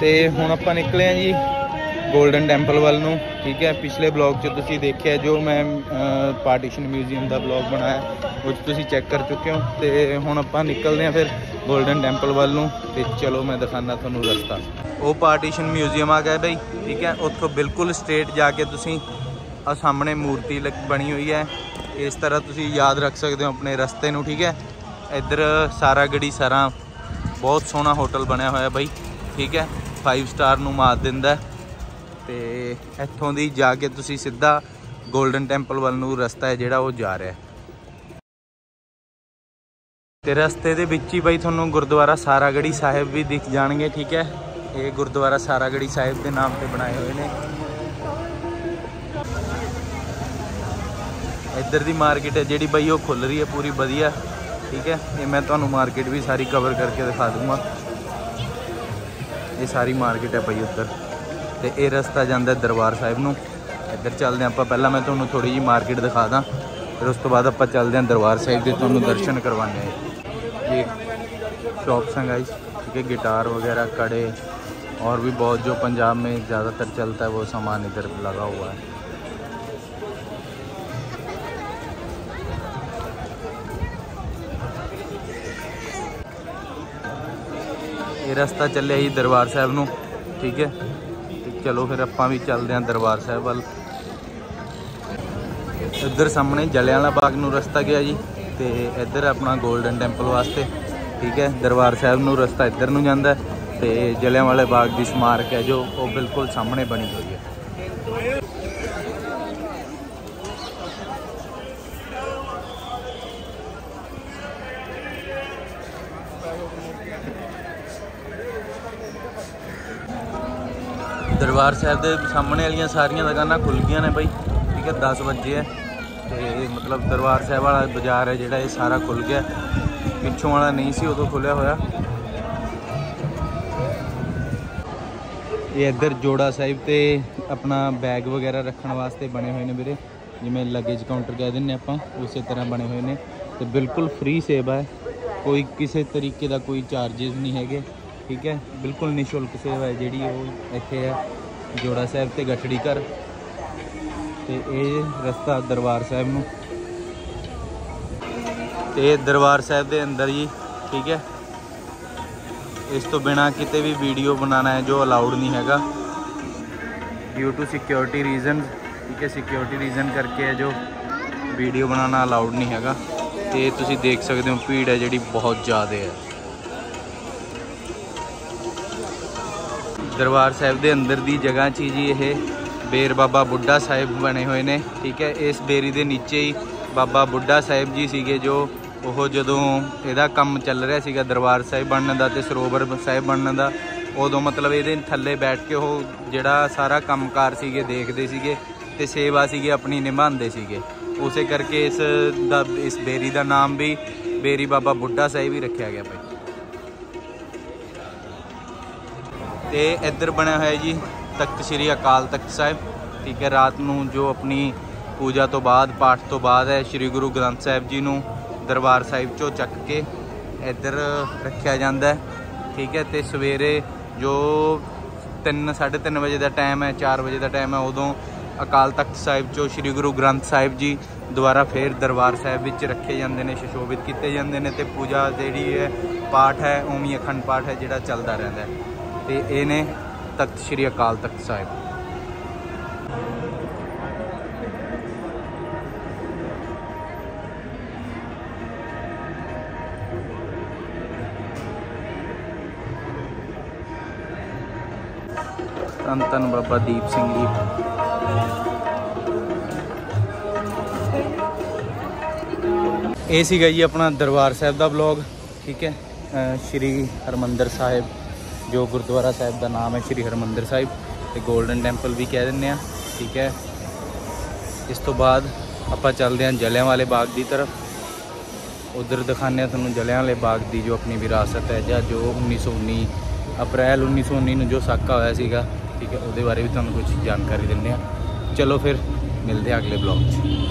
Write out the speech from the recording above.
ਤੇ ਹੁਣ ਆਪਾਂ ਨਿਕਲੇ ਆ ਜੀ 골ਡਨ ਟੈਂਪਲ ਵੱਲ ਨੂੰ, ਠੀਕ ਹੈ? ਪਿਛਲੇ ਬਲੌਗ 'ਚ ਤੁਸੀਂ ਦੇਖਿਆ ਜੋ ਮੈਂ ਪਾਰਟੀਸ਼ਨ ਮਿਊਜ਼ੀਅਮ ਦਾ ਬਲੌਗ ਬਣਾਇਆ, ਉਹ 'ਚ ਤੁਸੀਂ ਚੈੱਕ ਕਰ ਚੁੱਕੇ ਹੋ ਤੇ ਹੁਣ ਆਪਾਂ ਨਿਕਲਦੇ ਆ ਫਿਰ 골ਡਨ ਟੈਂਪਲ ਵੱਲ ਨੂੰ ਤੇ ਚਲੋ ਮੈਂ ਦਿਖਾਣਾ ਤੁਹਾਨੂੰ ਰਸਤਾ। ਉਹ ਪਾਰਟੀਸ਼ਨ ਮਿਊਜ਼ੀਅਮ ਆ ਗਿਆ ਬਈ, ਠੀਕ ਹੈ? ਉੱਥੋਂ ਬਿਲਕੁਲ ਸਟ੍ਰੇਟ ਜਾ ਕੇ ਤੁਸੀਂ ਆ ਸਾਹਮਣੇ ਮੂਰਤੀ ਲੱਗ- ਬਣੀ ਹੋਈ ਹੈ। ਇਸ ਤਰ੍ਹਾਂ ਤੁਸੀਂ ਯਾਦ ਰੱਖ ਸਕਦੇ ਹੋ ਆਪਣੇ ਰਸਤੇ ਨੂੰ, ਠੀਕ ਹੈ? ਇੱਧਰ ਸਾਰਾ ਗੜੀ ਸਾਰਾ ਬਹੁਤ ਸੋਹਣਾ ਹੋਟਲ ਬਣਿਆ ਹੋਇਆ ਬਈ, ਠੀਕ ਹੈ? 5 ਸਟਾਰ ਨੂੰ ਮਾਤ ਦਿੰਦਾ ਹੈ। ਤੇ ਇੱਥੋਂ ਦੀ ਜਾ ਕੇ ਤੁਸੀਂ ਸਿੱਧਾ 골ਡਨ ਟੈਂਪਲ ਵੱਲ ਨੂੰ ਰਸਤਾ ਹੈ ਜਿਹੜਾ ਉਹ ਜਾ ਰਿਹਾ ਹੈ। ਤੇ ਰਸਤੇ ਦੇ ਵਿੱਚ ਹੀ ਬਈ ਤੁਹਾਨੂੰ ਗੁਰਦੁਆਰਾ ਸਾਰਾਗੜੀ ਸਾਹਿਬ ਵੀ ਦਿਖ ਜਾਣਗੇ, ਠੀਕ ਹੈ? ਇਹ ਗੁਰਦੁਆਰਾ ਸਾਰਾਗੜੀ ਸਾਹਿਬ ਦੇ ਨਾਮ ਤੇ ਬਣਾਏ ਹੋਏ ਨੇ। ਇੱਧਰ ਦੀ ਮਾਰਕੀਟ ਹੈ ਜਿਹੜੀ ਬਈ ਉਹ ਖੁੱਲ ਰਹੀ ਹੈ, ਪੂਰੀ ਵਧੀਆ, ਠੀਕ ਹੈ? ਇਹ ਮੈਂ ਤੁਹਾਨੂੰ ਮਾਰਕੀਟ ਵੀ ਸਾਰੀ ਕਵਰ ਕਰਕੇ ਦਿਖਾ ਦੂੰਗਾ। ਇਹ ਸਾਰੀ ਮਾਰਕੀਟ ਹੈ ਬਈ ਉੱਧਰ ਤੇ ਇਹ ਰਸਤਾ ਜਾਂਦਾ ਹੈ ਦਰਬਾਰ ਸਾਹਿਬ ਨੂੰ ਇੱਧਰ ਚੱਲਦੇ ਹਾਂ ਆਪਾਂ ਪਹਿਲਾਂ ਮੈਂ ਤੁਹਾਨੂੰ ਥੋੜੀ ਜੀ ਮਾਰਕੀਟ ਦਿਖਾ ਦਾਂ ਫਿਰ ਉਸ ਤੋਂ ਬਾਅਦ ਆਪਾਂ ਚੱਲਦੇ ਹਾਂ ਦਰਬਾਰ ਸਾਹਿਬ ਦੇ ਤੁਹਾਨੂੰ ਦਰਸ਼ਨ ਕਰਵਾਉਂਦੇ ਹਾਂ ਇਹ शॉप्स हैं गाइस ठीक है गिटार वगैरह कड़े और भी बहुत जो पंजाब में ज़्यादातर चलता है वो सामान इधर लगा हुआ है ਇਹ ਰਸਤਾ ਚੱਲਿਆ ਜੀ ਦਰਬਾਰ ਸਾਹਿਬ ਨੂੰ, ਠੀਕ ਹੈ? ਤੇ ਚਲੋ ਫਿਰ ਆਪਾਂ ਵੀ ਚੱਲਦੇ ਹਾਂ ਦਰਬਾਰ ਸਾਹਿਬ ਵੱਲ। ਇੱਧਰ ਸਾਹਮਣੇ ਜਲਿਆਂਵਾਲਾ ਬਾਗ ਨੂੰ ਰਸਤਾ ਗਿਆ ਜੀ, ਤੇ ਇੱਧਰ ਆਪਣਾ 골ਡਨ ਟੈਂਪਲ ਵਾਸਤੇ, ਠੀਕ ਹੈ? ਦਰਬਾਰ ਸਾਹਿਬ ਨੂੰ ਰਸਤਾ ਇੱਧਰ ਨੂੰ ਜਾਂਦਾ ਹੈ, ਤੇ ਜਲਿਆਂਵਾਲੇ ਬਾਗ ਦੀ ਸਮਾਰਕ ਹੈ ਜੋ ਉਹ ਬਿਲਕੁਲ ਸਾਹਮਣੇ ਬਣੀ ਹੋਈ ਹੈ ਦਰਬਾਰ ਸਾਹਿਬ ਦੇ ਸਾਹਮਣੇ ਵਾਲੀਆਂ ਸਾਰੀਆਂ ਦੁਕਾਨਾਂ ਖੁੱਲ ਗਈਆਂ ਨੇ ਬਈ। ਠੀਕ ਹੈ 10 ਵਜੇ ਹੈ ਤੇ ਮਤਲਬ ਦਰਬਾਰ ਸਾਹਿਬ ਵਾਲਾ ਬਾਜ਼ਾਰ ਹੈ ਜਿਹੜਾ, ਇਹ ਸਾਰਾ ਖੁੱਲ ਗਿਆ। ਪਿੱਛੋਂ ਵਾਲਾ ਨਹੀਂ ਸੀ, ਉਦੋਂ ਖੁੱਲਿਆ ਹੋਇਆ। ਇਹ ਇੱਧਰ ਜੋੜਾ ਸਾਹਿਬ ਤੇ ਆਪਣਾ ਬੈਗ ਵਗੈਰਾ ਰੱਖਣ ਵਾਸਤੇ ਬਣੇ ਹੋਏ ਨੇ ਵੀਰੇ। ਜਿਵੇਂ ਲਗੇਜ ਕਾਊਂਟਰ ਕਹਿ ਦਿੰਨੇ ਆਪਾਂ, ਉਸੇ ਤਰ੍ਹਾਂ ਬਣੇ ਹੋਏ ਨੇ। ਤੇ ਬਿਲਕੁਲ ਫ੍ਰੀ ਸੇਵਾ ਹੈ। ਕੋਈ ਕਿਸੇ ਤਰੀਕੇ ਦਾ ਕੋਈ ਚਾਰजेस ਨਹੀਂ ਹੈਗੇ। ਠੀਕ ਹੈ? ਬਿਲਕੁਲ ਨਿਸ਼ੁਲਕ ਸੇਵਾ ਹੈ ਜਿਹੜੀ ਉਹ ਇੱਥੇ ਹੈ, ਜੋੜਾ ਸਾਹਿਬ ਤੇ ਗਠੜੀ ਘਰ ਤੇ ਇਹ ਰਸਤਾ ਦਰਬਾਰ ਸਾਹਿਬ ਨੂੰ। ਤੇ ਦਰਬਾਰ ਸਾਹਿਬ ਦੇ ਅੰਦਰ ਜੀ, ਠੀਕ ਹੈ? ਇਸ ਤੋਂ ਬਿਨਾ ਕਿਤੇ ਵੀ ਵੀਡੀਓ ਬਣਾਉਣਾ ਹੈ ਜੋ ਅਲਾਉਡ ਨਹੀਂ ਹੈਗਾ। ਡਿਊ ਟੂ ਸਿਕਿਉਰਿਟੀ ਰੀਜ਼ਨਸ ਠੀਕ ਹੈ? ਸਿਕਿਉਰਿਟੀ ਰੀਜ਼ਨ ਕਰਕੇ ਹੈ ਜੋ ਵੀਡੀਓ ਬਣਾਉਣਾ ਅਲਾਉਡ ਨਹੀਂ ਹੈਗਾ। ਤੇ ਤੁਸੀਂ ਦੇਖ ਸਕਦੇ ਹੋ, ਭੀੜ ਹੈ ਜਿਹੜੀ ਬਹੁਤ ਜ਼ਿਆਦਾ ਹੈ। ਦਰਬਾਰ ਸਾਹਿਬ ਦੇ ਅੰਦਰ ਦੀ ਜਗ੍ਹਾ 'ਚ ਹੀ ਜੀ ਇਹ ਬੇਰ ਬਾਬਾ ਬੁੱਢਾ ਸਾਹਿਬ ਬਣੇ ਹੋਏ ਨੇ, ਠੀਕ ਹੈ? ਇਸ ਬੇਰੀ ਦੇ ਨੀਚੇ ਹੀ ਬਾਬਾ ਬੁੱਢਾ ਸਾਹਿਬ ਜੀ ਸੀਗੇ ਜੋ ਉਹ ਜਦੋਂ ਇਹਦਾ ਕੰਮ ਚੱਲ ਰਿਹਾ ਸੀਗਾ ਦਰਬਾਰ ਸਾਹਿਬ ਬਣਨ ਦਾ ਤੇ ਸਰੋਵਰ ਸਾਹਿਬ ਬਣਨ ਦਾ, ਉਦੋਂ ਮਤਲਬ ਇਹਦੇ ਥੱਲੇ ਬੈਠ ਕੇ ਉਹ ਜਿਹੜਾ ਸਾਰਾ ਕੰਮਕਾਰ ਸੀਗੇ, ਦੇਖਦੇ ਸੀਗੇ ਤੇ ਸੇਵਾ ਸੀਗੇ, ਆਪਣੀ ਨਿਭਾਉਂਦੇ ਸੀਗੇ। ਉਸੇ ਕਰਕੇ ਇਸ ਦਾ, ਇਸ ਬੇਰੀ ਦਾ ਨਾਮ ਵੀ ਬੇਰੀ ਬਾਬਾ ਬੁੱਢਾ ਸਾਹਿਬ ਹੀ ਰੱਖਿਆ ਗਿਆ ਭਾਈ। ਤੇ ਇੱਧਰ ਬਣਿਆ ਹੋਇਆ ਜੀ ਤਖਤ ਸ੍ਰੀ ਅਕਾਲ ਤਖਤ ਸਾਹਿਬ, ਠੀਕ ਹੈ, ਰਾਤ ਨੂੰ ਜੋ ਆਪਣੀ ਪੂਜਾ ਤੋਂ ਬਾਅਦ, ਪਾਠ ਤੋਂ ਬਾਅਦ ਹੈ, ਸ੍ਰੀ ਗੁਰੂ ਗ੍ਰੰਥ ਸਾਹਿਬ ਜੀ ਨੂੰ ਦਰਬਾਰ ਸਾਹਿਬ ਚੋਂ ਚੱਕ ਕੇ ਇੱਧਰ ਰੱਖਿਆ ਜਾਂਦਾ ਠੀਕ ਹੈ, ਤੇ ਸਵੇਰੇ ਜੋ 3 3:30 ਵਜੇ ਦਾ ਟਾਈਮ ਹੈ 4 ਵਜੇ ਦਾ ਟਾਈਮ ਹੈ, ਉਦੋਂ ਅਕਾਲ ਤਖਤ ਸਾਹਿਬ ਚੋਂ ਸ੍ਰੀ ਗੁਰੂ ਗ੍ਰੰਥ ਸਾਹਿਬ ਜੀ ਦੁਬਾਰਾ ਫੇਰ ਦਰਬਾਰ ਸਾਹਿਬ ਵਿੱਚ ਰੱਖੇ ਜਾਂਦੇ ਨੇ, ਸ਼ਸ਼ੋਭਿਤ ਕੀਤੇ ਜਾਂਦੇ ਨੇ ਤੇ ਪੂਜਾ ਜਿਹੜੀ ਹੈ, ਪਾਠ ਹੈ ਓਮੀ ਅਖੰਡ ਪਾਠ ਹੈ ਜਿਹੜਾ ਚੱਲਦਾ ਰਹਿੰਦਾ ਹੈ। ਤੇ ਇਹ ਨੇ ਤਖਤ ਸ੍ਰੀ ਅਕਾਲ ਤਖਤ ਸਾਹਿਬ। ਧੰਨ ਧੰਨ ਬਾਬਾ ਦੀਪ ਸਿੰਘ ਜੀ। ਇਹ ਸੀਗਾ ਜੀ ਆਪਣਾ ਦਰਬਾਰ ਸਾਹਿਬ ਦਾ ਵਲੌਗ ਠੀਕ ਹੈ ਸ਼੍ਰੀ ਹਰਮੰਦਰ ਸਾਹਿਬ। ਜੋ ਗੁਰਦੁਆਰਾ ਸਾਹਿਬ ਦਾ ਨਾਮ ਹੈ ਸ਼੍ਰੀ ਹਰਮੰਦਰ ਸਾਹਿਬ, ਤੇ 골ਡਨ ਟੈਂਪਲ ਵੀ ਕਹਿ ਦਿੰਦੇ ਆ ਠੀਕ ਹੈ। ਇਸ ਤੋਂ ਬਾਅਦ ਆਪਾਂ ਚੱਲਦੇ ਹਾਂ ਜਲਿਆਂਵਾਲੇ ਬਾਗ ਦੀ ਤਰਫ। ਉਧਰ ਦਿਖਾਉਂਦੇ ਹਾਂ ਤੁਹਾਨੂੰ ਜਲਿਆਂਵਾਲੇ ਬਾਗ ਦੀ ਜੋ ਆਪਣੀ ਵਿਰਾਸਤ ਹੈ, ਜਾਂ ਜੋ 1919 ਅਪ੍ਰੈਲ 1919 ਨੂੰ ਜੋ ਸਾਕਾ ਹੋਇਆ ਸੀਗਾ, ਠੀਕ ਹੈ, ਉਹਦੇ ਬਾਰੇ ਵੀ ਤੁਹਾਨੂੰ ਕੁਝ ਜਾਣਕਾਰੀ ਦਿੰਦੇ ਆ ਚਲੋ ਫਿਰ, ਮਿਲਦੇ ਹਾਂ ਅਗਲੇ ਬਲੌਗ 'ਚ।